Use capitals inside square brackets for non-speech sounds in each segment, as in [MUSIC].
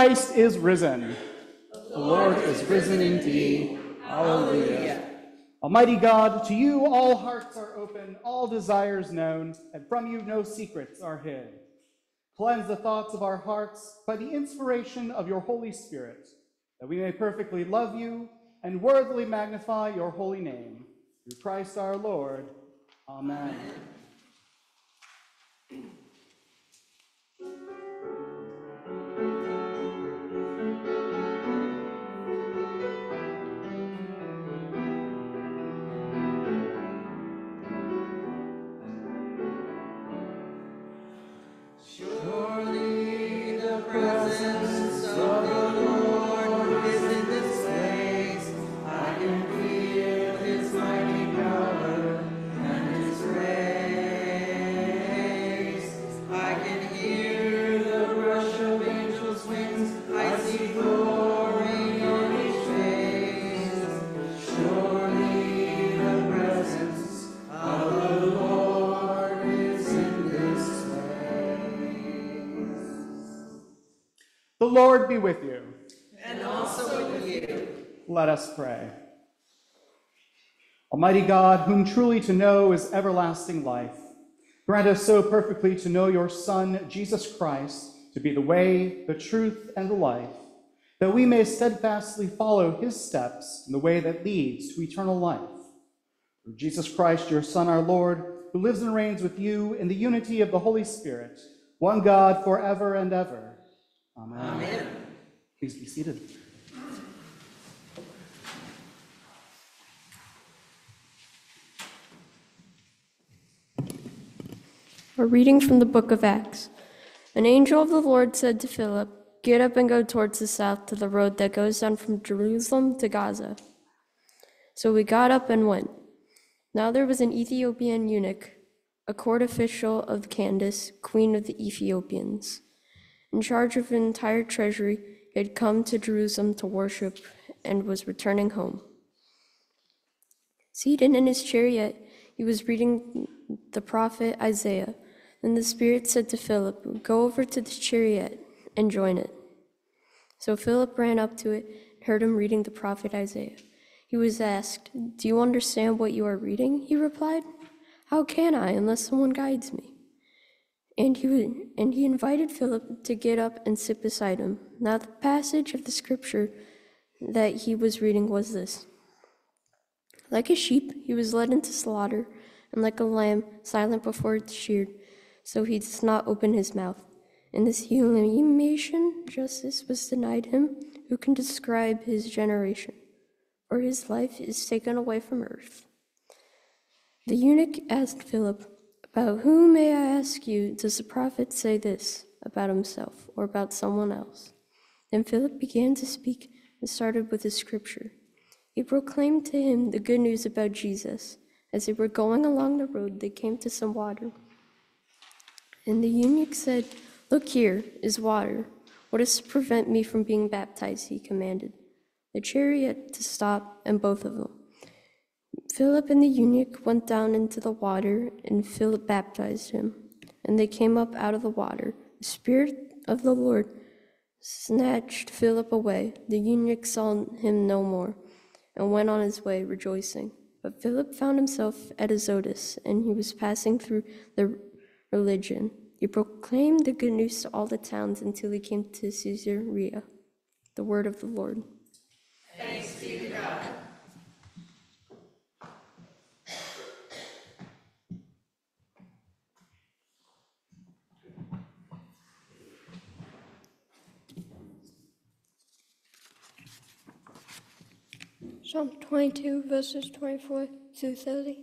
Christ is risen. The Lord is risen indeed. Hallelujah. Almighty God, to you all hearts are open, all desires known, and from you no secrets are hid. Cleanse the thoughts of our hearts by the inspiration of your Holy Spirit, that we may perfectly love you and worthily magnify your holy name. Through Christ our Lord. Amen. Surely Lord be with you. And also with you. Let us pray. Almighty God, whom truly to know is everlasting life, grant us so perfectly to know your Son, Jesus Christ, to be the way, the truth, and the life, that we may steadfastly follow his steps in the way that leads to eternal life. Through Jesus Christ, your Son, our Lord, who lives and reigns with you in the unity of the Holy Spirit, one God forever and ever. Amen. Amen. Please be seated. A reading from the book of Acts. An angel of the Lord said to Philip, Get up and go towards the south to the road that goes down from Jerusalem to Gaza. So we got up and went. Now there was an Ethiopian eunuch, a court official of Candace, queen of the Ethiopians, in charge of an entire treasury, he had come to Jerusalem to worship and was returning home. Seated in his chariot, he was reading the prophet Isaiah. Then the Spirit said to Philip, Go over to the chariot and join it. So Philip ran up to it and heard him reading the prophet Isaiah. He was asked, Do you understand what you are reading? He replied, How can I unless someone guides me? And he, would- and he invited Philip to get up and sit beside him. Now, the passage of the scripture that he was reading was this Like a sheep, he was led into slaughter, and like a lamb, silent before its sheared, so he does not open his mouth. In this humiliation, justice was denied him. Who can describe his generation? For his life is taken away from earth. The eunuch asked Philip, About whom, may I ask you, does the prophet say this about himself or about someone else? Then Philip began to speak and started with the scripture. He proclaimed to him the good news about Jesus. As they were going along the road, they came to some water. And the eunuch said, Look here is water. What is to prevent me from being baptized? He commanded. The chariot to stop, and both of them. Philip and the eunuch went down into the water, and Philip baptized him. And they came up out of the water. The Spirit of the Lord snatched Philip away. The eunuch saw him no more, and went on his way rejoicing. But Philip found himself at Azotus, and he was passing through the religion. He proclaimed the good news to all the towns until he came to Caesarea. The word of the Lord. Psalm 22, verses 24 through 30.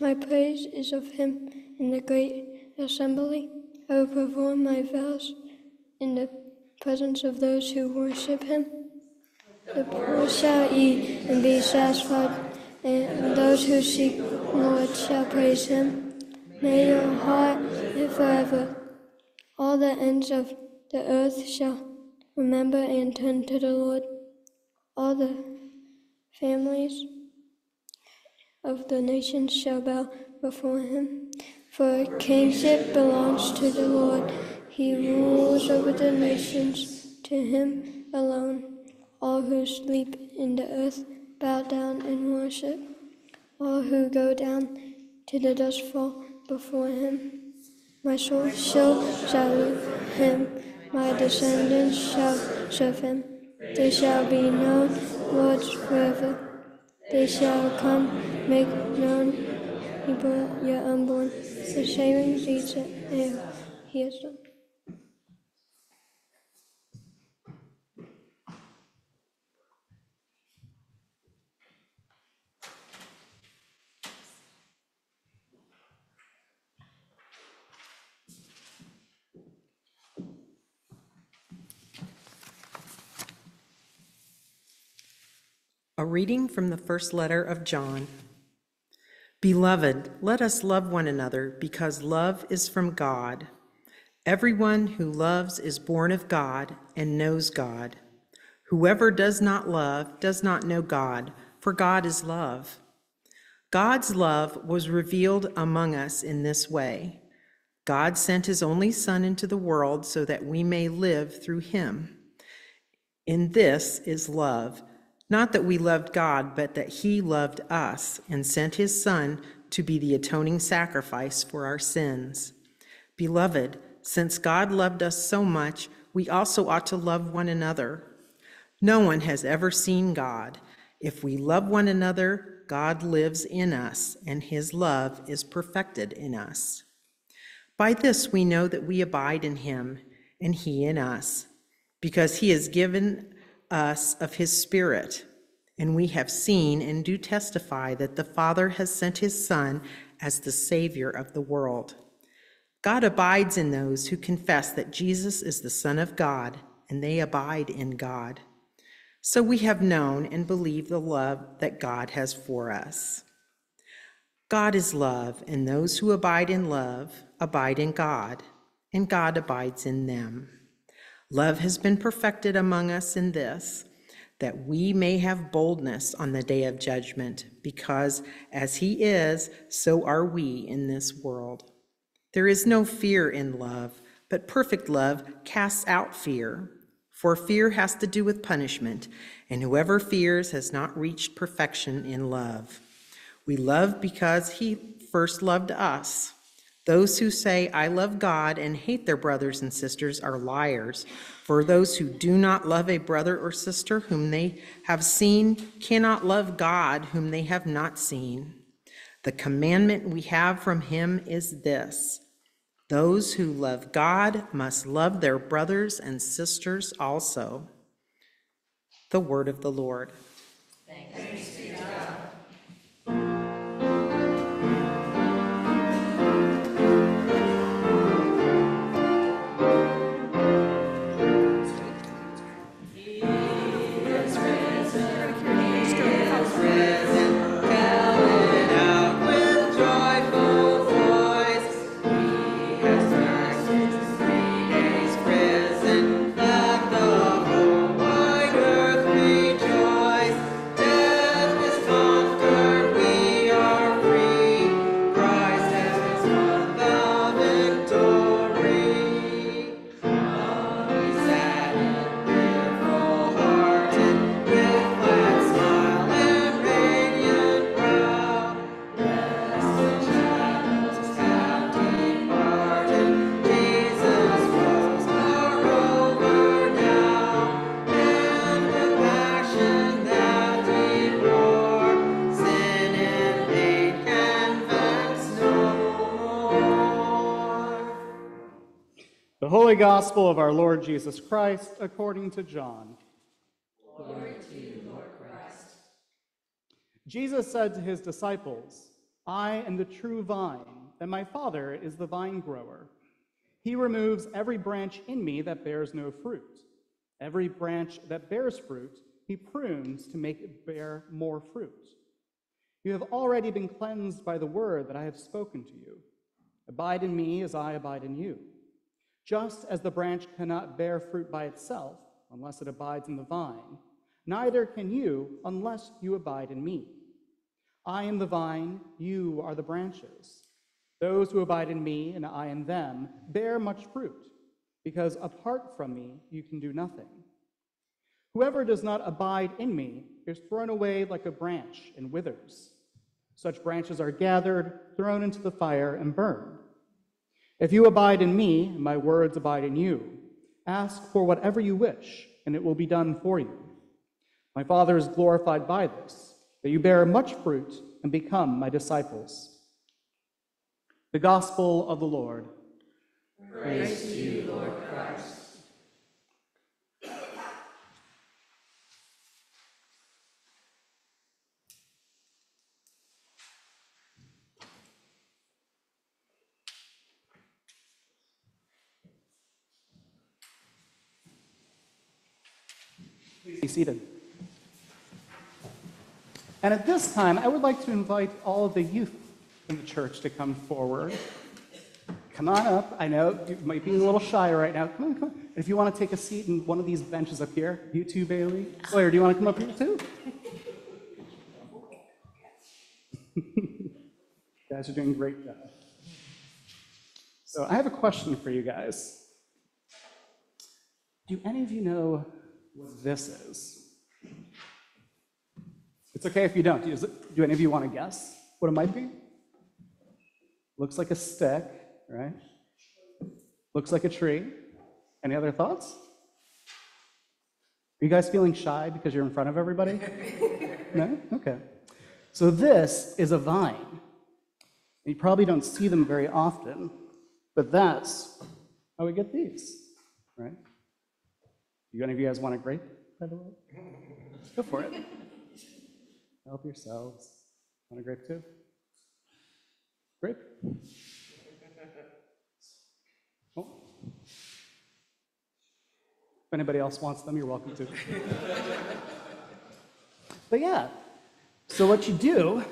My praise is of him in the great assembly. I will perform my vows in the presence of those who worship him. The poor shall eat and be satisfied, and those who seek the Lord shall praise him. May your heart live forever. All the ends of the earth shall remember and turn to the Lord. All the families of the nations shall bow before him. For kingship belongs to the Lord. He rules over the nations. To him alone, all who sleep in the earth bow down and worship. All who go down to the dust fall before him. My soul shall salute him. My descendants shall serve him. They shall be known lords forever. They shall come make known your unborn. The saving Jesus hears them. A reading from the first letter of John. Beloved, let us love one another because love is from God. Everyone who loves is born of God and knows God. Whoever does not love does not know God, for God is love. God's love was revealed among us in this way God sent his only Son into the world so that we may live through him. In this is love. Not that we loved God, but that He loved us and sent His Son to be the atoning sacrifice for our sins. Beloved, since God loved us so much, we also ought to love one another. No one has ever seen God. If we love one another, God lives in us, and His love is perfected in us. By this we know that we abide in Him, and He in us, because He has given us of his Spirit. And we have seen and do testify that the Father has sent his Son as the Savior of the world. God abides in those who confess that Jesus is the Son of God, and they abide in God. So we have known and believed the love that God has for us. God is love, and those who abide in love abide in God, and God abides in them. Love has been perfected among us in this, that we may have boldness on the day of judgment, because as he is, so are we in this world. There is no fear in love, but perfect love casts out fear. For fear has to do with punishment, and whoever fears has not reached perfection in love. We love because he first loved us. Those who say, I love God, and hate their brothers and sisters are liars. For those who do not love a brother or sister whom they have seen cannot love God whom they have not seen. The commandment we have from him is this those who love God must love their brothers and sisters also. The word of the Lord. The Holy Gospel of our Lord Jesus Christ according to John. Glory to you, Lord Christ. Jesus said to his disciples, I am the true vine, and my Father is the vine grower. He removes every branch in me that bears no fruit. Every branch that bears fruit, he prunes to make it bear more fruit. You have already been cleansed by the word that I have spoken to you. Abide in me as I abide in you. Just as the branch cannot bear fruit by itself unless it abides in the vine, neither can you unless you abide in me. I am the vine, you are the branches. Those who abide in me and I in them bear much fruit, because apart from me, you can do nothing. Whoever does not abide in me is thrown away like a branch and withers. Such branches are gathered, thrown into the fire, and burned. If you abide in me, my words abide in you, ask for whatever you wish, and it will be done for you. My Father is glorified by this, that you bear much fruit and become my disciples. The Gospel of the Lord. Praise to you, Lord Christ. Be seated. And at this time, I would like to invite all of the youth in the church to come forward. Come on up. I know you might be a little shy right now. Come on, come on. If you want to take a seat in one of these benches up here, you too, Bailey. Sawyer, do you want to come up here too? [LAUGHS] you guys are doing great job. So I have a question for you guys. Do any of you know what this is? It's okay if you don't. Do any of you want to guess what it might be? Looks like a stick, right? Looks like a tree. Any other thoughts? Are you guys feeling shy because you're in front of everybody? [LAUGHS] No? Okay. So this is a vine. You probably don't see them very often, but that's how we get these, right? Do any of you guys want a grape, by the way? [LAUGHS] Go for it. Help yourselves. Want a grape too? Grape? Oh. If anybody else wants them, you're welcome to. [LAUGHS] But yeah, so what you do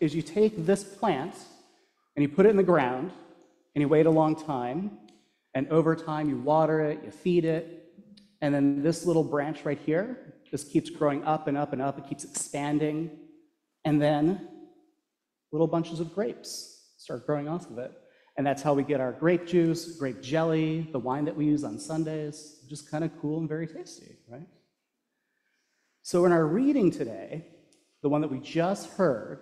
is you take this plant and you put it in the ground and you wait a long time, and over time you water it, you feed it, and then this little branch right here just keeps growing up and up and up. It keeps expanding. And then little bunches of grapes start growing off of it. And that's how we get our grape juice, grape jelly, the wine that we use on Sundays. Just kind of cool and very tasty, right? So in our reading today, the one that we just heard,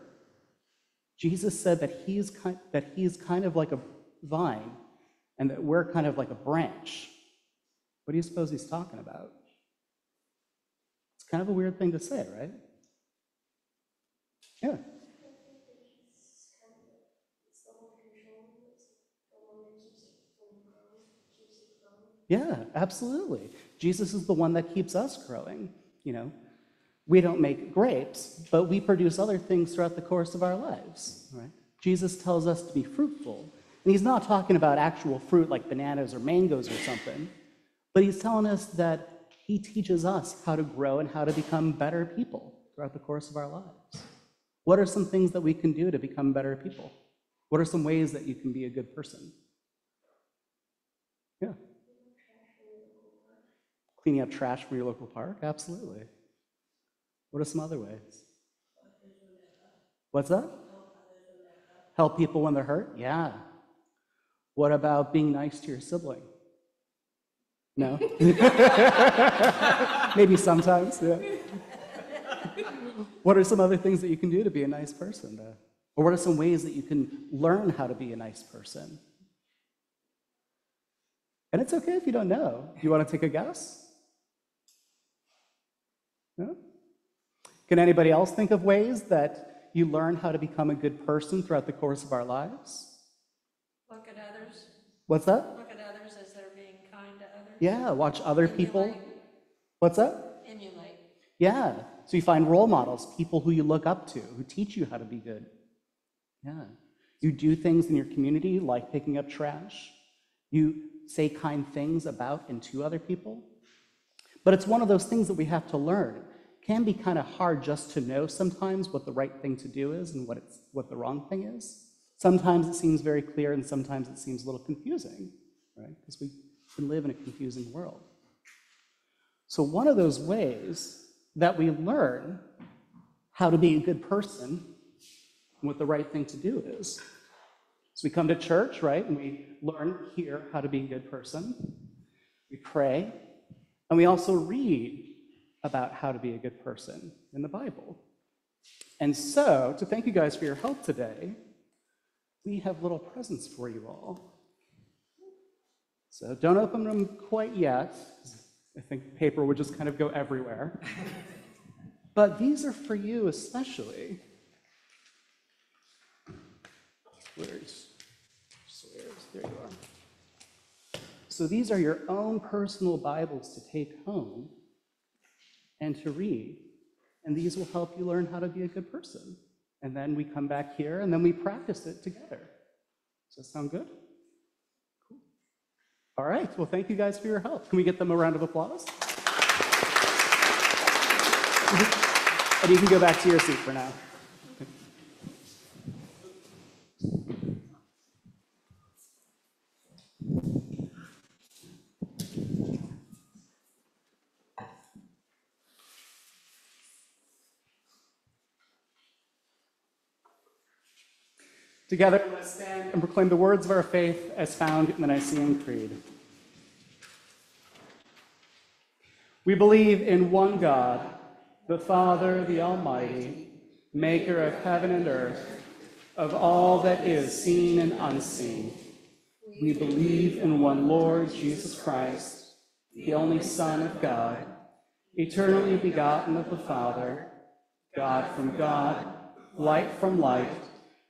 Jesus said that he's kind, that he's kind of like a vine and that we're kind of like a branch. What do you suppose he's talking about? It's kind of a weird thing to say, right? Yeah. Yeah, absolutely. Jesus is the one that keeps us growing, you know. We don't make grapes, but we produce other things throughout the course of our lives, right? Jesus tells us to be fruitful. And he's not talking about actual fruit like bananas or mangoes or something, but he's telling us that he teaches us how to grow and how to become better people throughout the course of our lives. What are some things that we can do to become better people? What are some ways that you can be a good person? Yeah. Cleaning up trash from your local park? Absolutely. What are some other ways? What's that? Help people when they're hurt? Yeah. What about being nice to your sibling? No? [LAUGHS] Maybe sometimes, yeah. What are some other things that you can do to be a nice person? Or what are some ways that you can learn how to be a nice person? And it's okay if you don't know. Do you want to take a guess? No? Can anybody else think of ways that you learn how to become a good person throughout the course of our lives? Look at others, What's that? look at others as they're being kind to others. Yeah, watch other people. What's that? Emulate. Yeah. So you find role models, people who you look up to, who teach you how to be good. Yeah. You do things in your community like picking up trash. You say kind things about and to other people. But it's one of those things that we have to learn. It can be kind of hard just to know sometimes what the right thing to do is and what it's what the wrong thing is. Sometimes it seems very clear and sometimes it seems a little confusing, right? Because we can live in a confusing world. So, one of those ways that we learn how to be a good person and what the right thing to do is. So, we come to church, right, and we learn here how to be a good person. we pray, and we also read about how to be a good person in the Bible. And so, to thank you guys for your help today, we have little presents for you all. So don't open them quite yet. I think paper would just kind of go everywhere. But these are for you especially. Where's, where's, there you are. So these are your own personal Bibles to take home and to read. And these will help you learn how to be a good person. And then we come back here and then we practice it together. Does that sound good? All right. Well, thank you guys for your help. Can we get them a round of applause? [LAUGHS] And you can go back to your seat for now. Together, let's stand and proclaim the words of our faith as found in the Nicene Creed. We believe in one God, the Father, the Almighty, maker of heaven and earth, of all that is seen and unseen. We believe in one Lord Jesus Christ, the only Son of God, eternally begotten of the Father, God from God, light from light,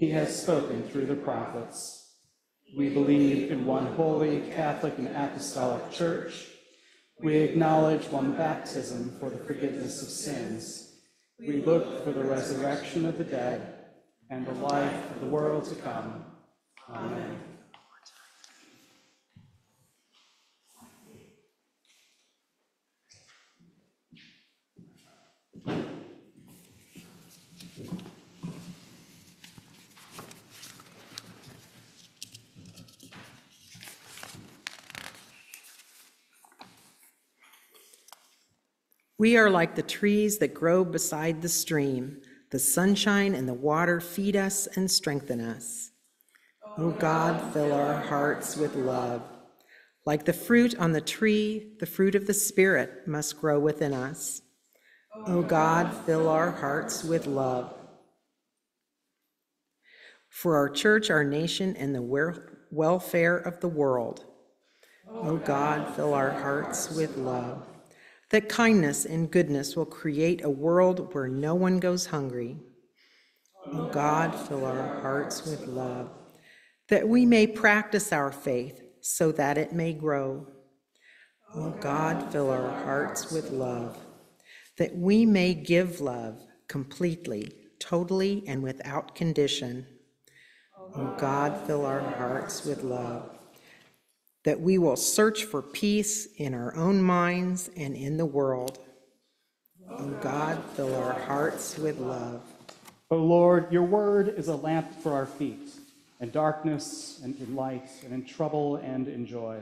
He has spoken through the prophets. We believe in one holy, Catholic, and Apostolic Church. We acknowledge one baptism for the forgiveness of sins. We look for the resurrection of the dead and the life of the world to come. Amen. We are like the trees that grow beside the stream. The sunshine and the water feed us and strengthen us. O God, fill our hearts with love. Like the fruit on the tree, the fruit of the Spirit must grow within us. O God, fill our hearts with love. For our church, our nation, and the welfare of the world. O God, fill our hearts with love that kindness and goodness will create a world where no one goes hungry. O God, fill our hearts with love, that we may practice our faith so that it may grow. O God, fill our hearts with love, that we may give love completely, totally, and without condition. O God, fill our hearts with love that we will search for peace in our own minds and in the world. O God, fill our hearts with love. O Lord, your word is a lamp for our feet, in darkness and in light, and in trouble and in joy.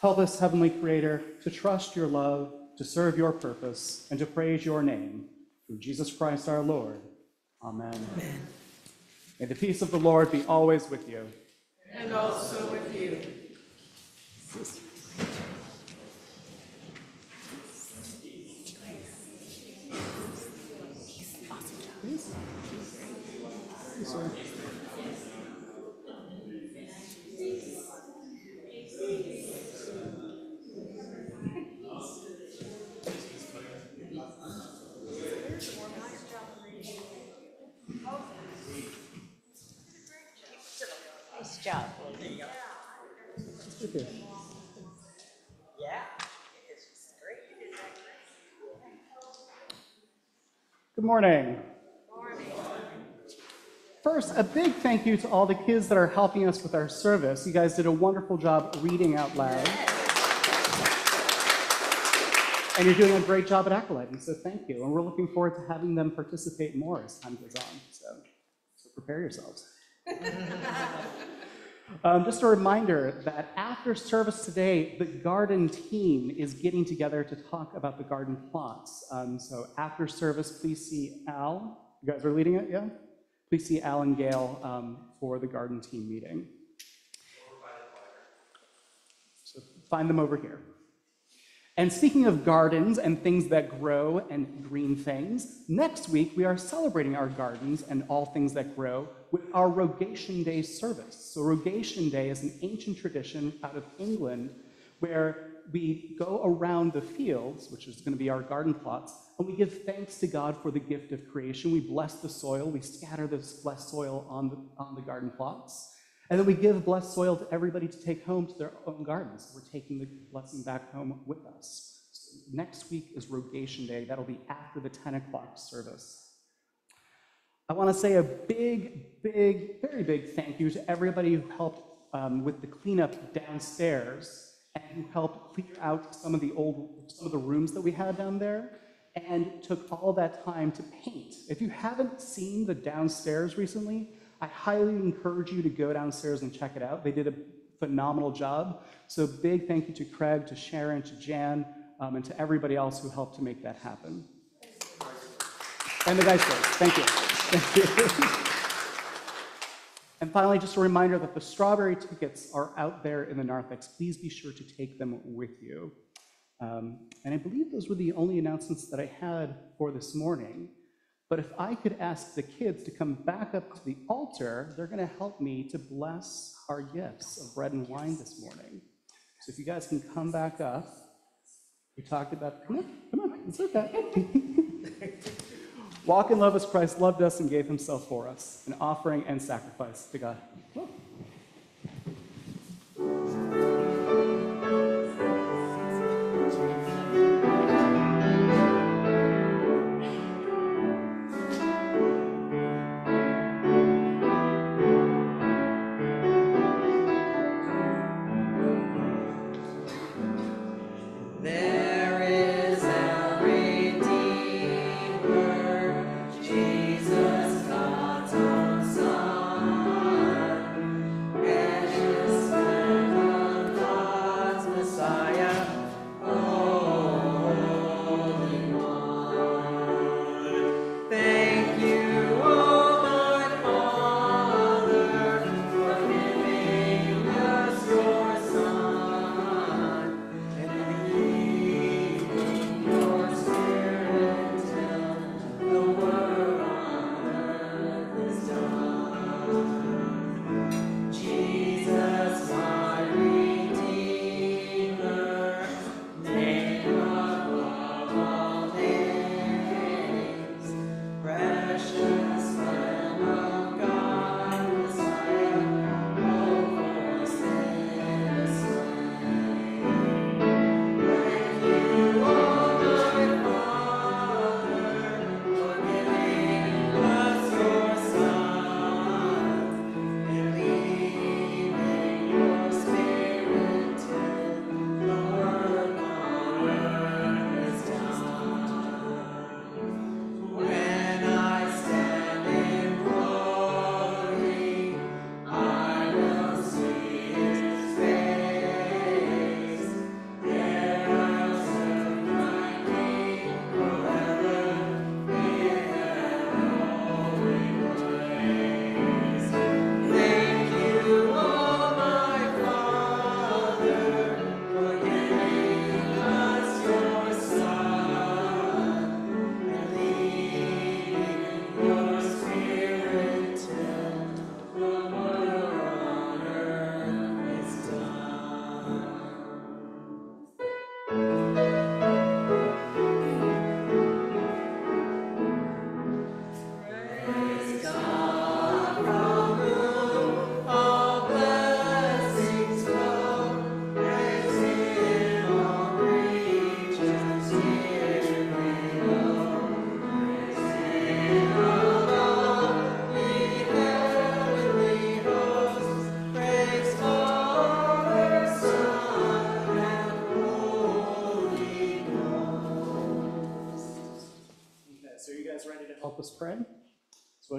Help us, Heavenly Creator, to trust your love, to serve your purpose, and to praise your name. Through Jesus Christ our Lord. Amen. Amen. May the peace of the Lord be always with you. And also with you. Right Morning. First, a big thank you to all the kids that are helping us with our service. You guys did a wonderful job reading out loud. And you're doing a great job at acolyting, so thank you. And we're looking forward to having them participate more as time goes on. So, so prepare yourselves. [LAUGHS] Um, just a reminder that after service today, the garden team is getting together to talk about the garden plots. Um, so after service, please see Al. You guys are leading it, yeah? Please see Al and Gail um, for the garden team meeting. So find them over here. And speaking of gardens and things that grow and green things, next week we are celebrating our gardens and all things that grow with our Rogation Day service. So, Rogation Day is an ancient tradition out of England where we go around the fields, which is going to be our garden plots, and we give thanks to God for the gift of creation. We bless the soil, we scatter this blessed soil on the, on the garden plots. And then we give blessed soil to everybody to take home to their own gardens. We're taking the blessing back home with us. So next week is Rogation Day. That'll be after the 10 o'clock service. I want to say a big, big, very big thank you to everybody who helped um, with the cleanup downstairs and who helped clear out some of the old, some of the rooms that we had down there and took all that time to paint. If you haven't seen the downstairs recently, I highly encourage you to go downstairs and check it out. They did a phenomenal job. So big thank you to Craig, to Sharon, to Jan, um, and to everybody else who helped to make that happen. And the Geistlers, thank you. Thank you. [LAUGHS] And finally, just a reminder that the strawberry tickets are out there in the narthex. Please be sure to take them with you. Um, and I believe those were the only announcements that I had for this morning. But if I could ask the kids to come back up to the altar, they're going to help me to bless our gifts of bread and wine this morning. So if you guys can come back up, we talked about, come on, come on, it's okay. [LAUGHS] Walk in love as Christ loved us and gave himself for us, an offering and sacrifice to God.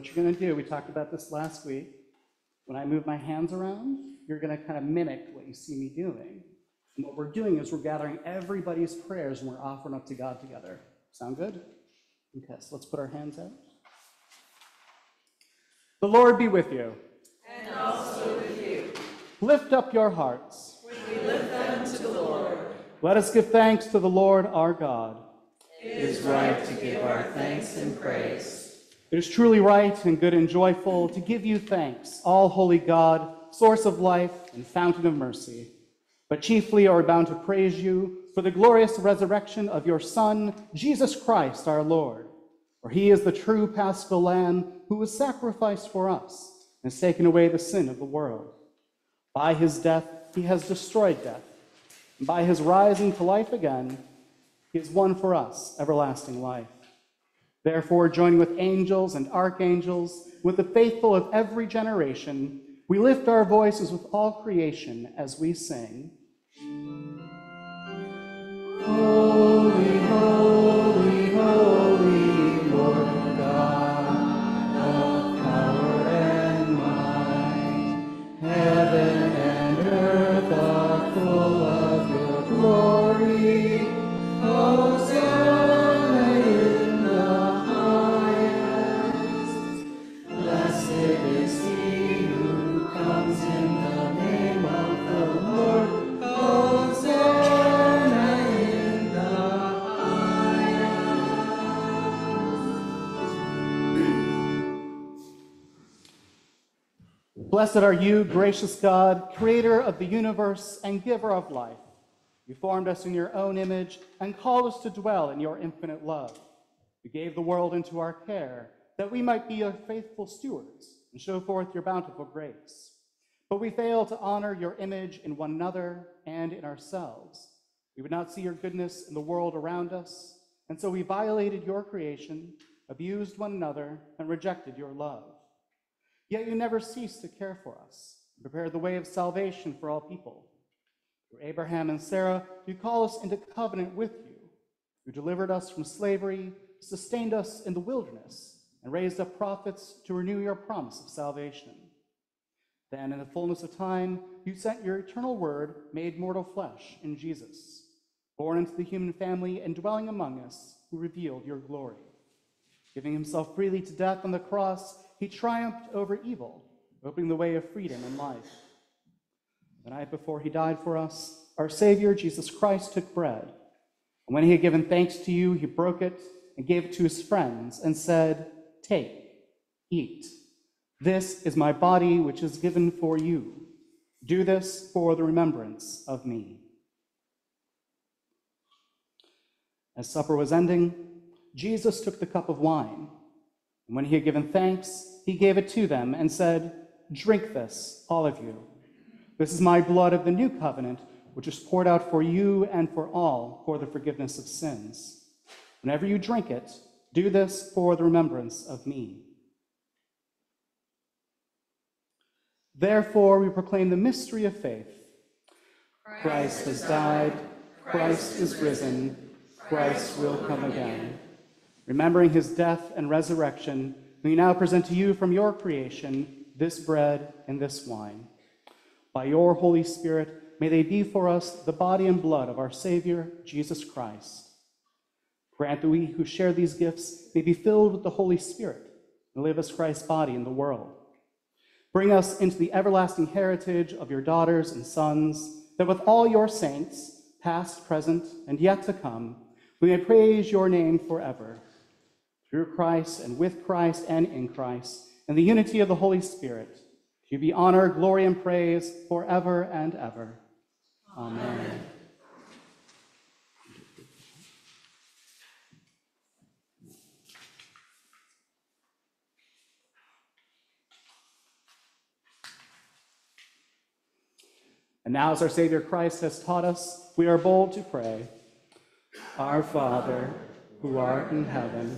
What you're going to do, we talked about this last week. When I move my hands around, you're going to kind of mimic what you see me doing. And what we're doing is we're gathering everybody's prayers and we're offering up to God together. Sound good? Okay, so let's put our hands out. The Lord be with you. And also with you. Lift up your hearts. We lift them to the Lord. Let us give thanks to the Lord our God. It is right to give our thanks and praise. It is truly right and good and joyful to give you thanks, all holy God, source of life and fountain of mercy. But chiefly are bound to praise you for the glorious resurrection of your Son, Jesus Christ our Lord. For he is the true paschal lamb who was sacrificed for us and has taken away the sin of the world. By his death, he has destroyed death. And by his rising to life again, he has won for us everlasting life. Therefore, joining with angels and archangels, with the faithful of every generation, we lift our voices with all creation as we sing. Holy, Blessed are you, gracious God, creator of the universe and giver of life. You formed us in your own image and called us to dwell in your infinite love. You gave the world into our care that we might be your faithful stewards and show forth your bountiful grace. But we fail to honor your image in one another and in ourselves. We would not see your goodness in the world around us, and so we violated your creation, abused one another, and rejected your love. Yet you never cease to care for us, prepare the way of salvation for all people. Through Abraham and Sarah, you call us into covenant with you, You delivered us from slavery, sustained us in the wilderness, and raised up prophets to renew your promise of salvation. Then, in the fullness of time, you sent your eternal word, made mortal flesh, in Jesus, born into the human family and dwelling among us, who revealed your glory. Giving himself freely to death on the cross, he triumphed over evil, opening the way of freedom and life. The night before he died for us, our Savior, Jesus Christ, took bread. And when he had given thanks to you, he broke it and gave it to his friends and said, Take, eat. This is my body, which is given for you. Do this for the remembrance of me. As supper was ending, Jesus took the cup of wine. And when he had given thanks, he gave it to them and said, Drink this, all of you. This is my blood of the new covenant, which is poured out for you and for all for the forgiveness of sins. Whenever you drink it, do this for the remembrance of me. Therefore, we proclaim the mystery of faith. Christ has died, Christ is risen, Christ will come again. Remembering his death and resurrection, we now present to you from your creation this bread and this wine. By your Holy Spirit, may they be for us the body and blood of our Savior, Jesus Christ. Grant that we who share these gifts may be filled with the Holy Spirit and live as Christ's body in the world. Bring us into the everlasting heritage of your daughters and sons, that with all your saints, past, present, and yet to come, we may praise your name forever. Through Christ and with Christ and in Christ, in the unity of the Holy Spirit, to you be honor, glory, and praise forever and ever. Amen. And now, as our Savior Christ has taught us, we are bold to pray Our Father, who art in heaven,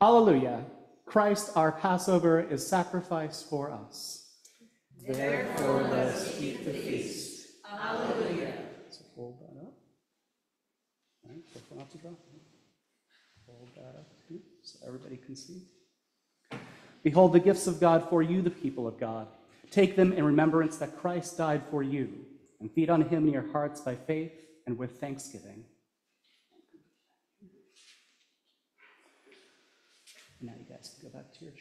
Hallelujah. Christ, our Passover, is sacrificed for us. Therefore, let us keep the feast. Hallelujah. So hold that up. All right, careful not to drop it. Hold that up too, so everybody can see. Behold the gifts of God for you, the people of God. Take them in remembrance that Christ died for you, and feed on him in your hearts by faith and with thanksgiving. Now you guys can go back to your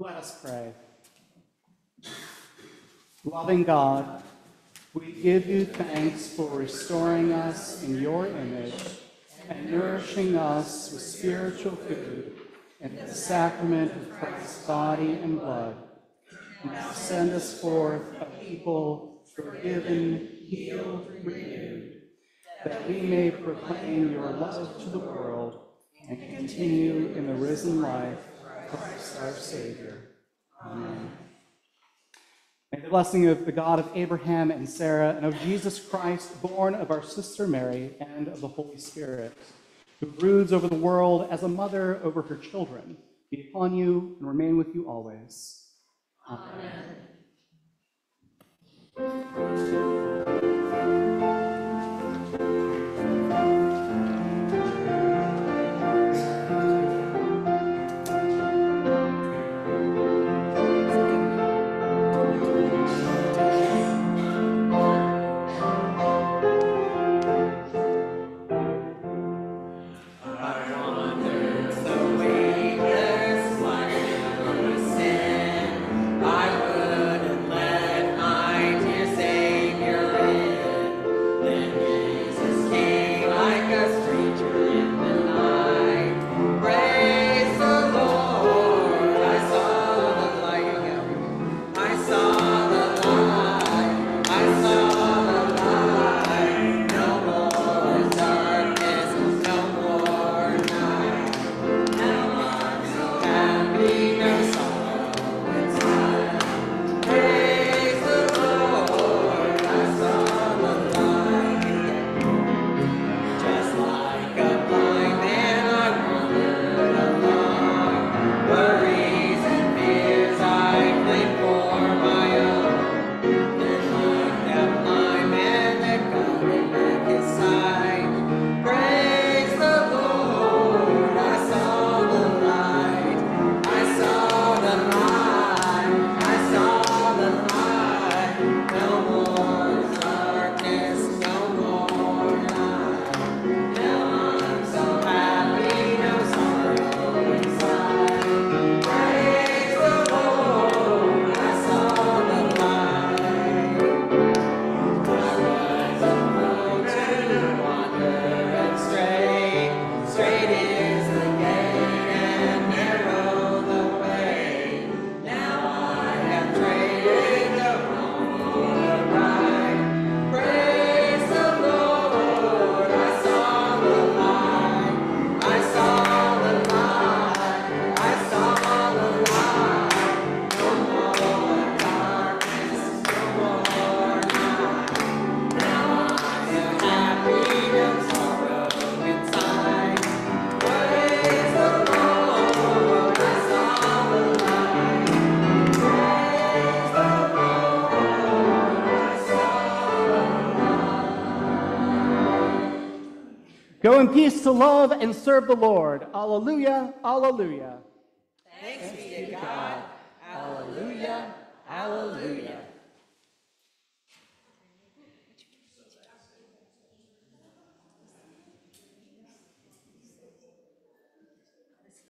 Let us pray. Loving God, we give you thanks for restoring us in your image and nourishing us with spiritual food in the sacrament of Christ's body and blood. Now send us forth a people forgiven, healed, renewed, that we may proclaim your love to the world and continue in the risen life Christ our Savior. Amen. May the blessing of the God of Abraham and Sarah and of Jesus Christ, born of our sister Mary and of the Holy Spirit, who broods over the world as a mother over her children, be upon you and remain with you always. Amen. I In peace to love and serve the Lord. Alleluia, alleluia.